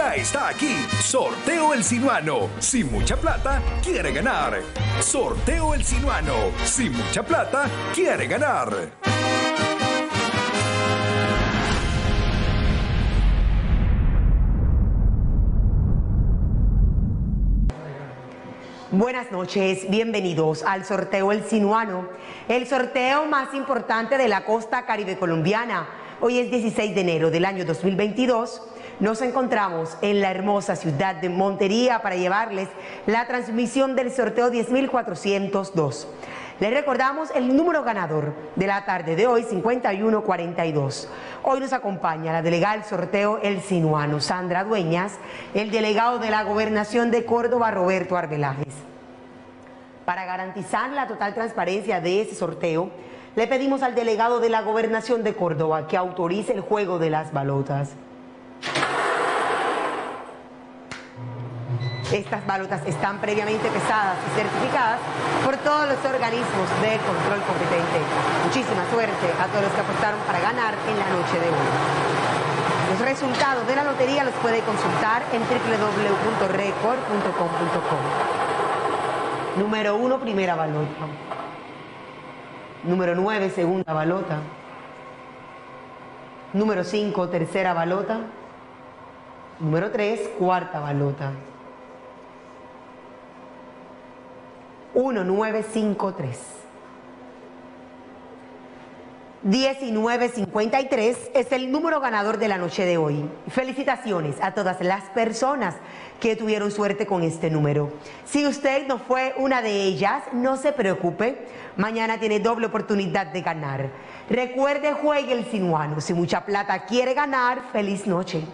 Ya está aquí. Sorteo El Sinuano. Sin mucha plata, quiere ganar. Sorteo El Sinuano. Sin mucha plata, quiere ganar. Buenas noches, bienvenidos al sorteo El Sinuano, el sorteo más importante de la costa caribe colombiana. Hoy es 16 de enero del año 2022. Nos encontramos en la hermosa ciudad de Montería para llevarles la transmisión del sorteo 10.402. Les recordamos el número ganador de la tarde de hoy, 5142. Hoy nos acompaña la delegada del sorteo El Sinuano, Sandra Dueñas, el delegado de la Gobernación de Córdoba, Roberto Arbelajes. Para garantizar la total transparencia de ese sorteo, le pedimos al delegado de la Gobernación de Córdoba que autorice el juego de las balotas. Estas balotas están previamente pesadas y certificadas por todos los organismos de control competente. Muchísima suerte a todos los que apostaron para ganar en la noche de hoy. Los resultados de la lotería los puede consultar en www.record.com.com. Número 1, primera balota. Número 9, segunda balota. Número 5, tercera balota. Número 3, cuarta balota. 1953. 1953 es el número ganador de la noche de hoy. Felicitaciones a todas las personas que tuvieron suerte con este número. Si usted no fue una de ellas, no se preocupe. Mañana tiene doble oportunidad de ganar. Recuerde, juegue el sinuano. Si mucha plata quiere ganar, feliz noche.